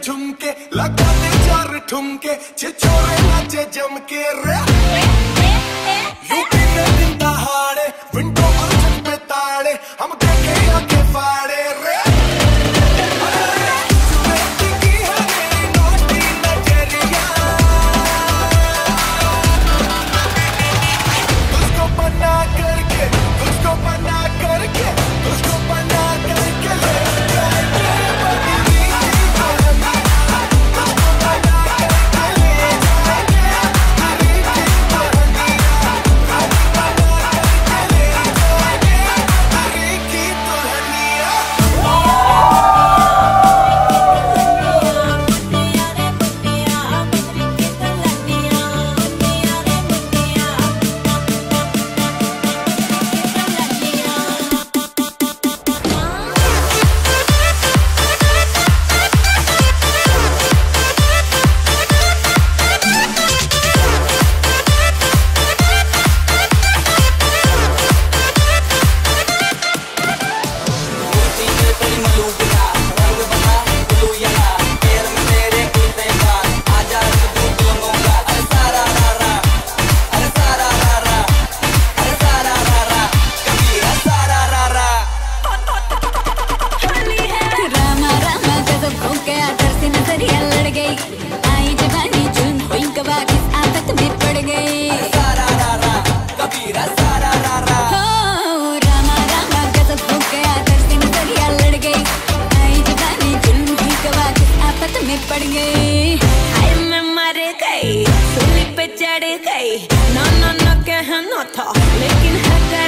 झुमके, लगाते चार ठुमके, छिछोरे नाचे जमके रे। यूपी में दिन दहाड़े विंडो और छत पे ताड़े, हम लड़े गए ना ना ना कहना था लेकिन है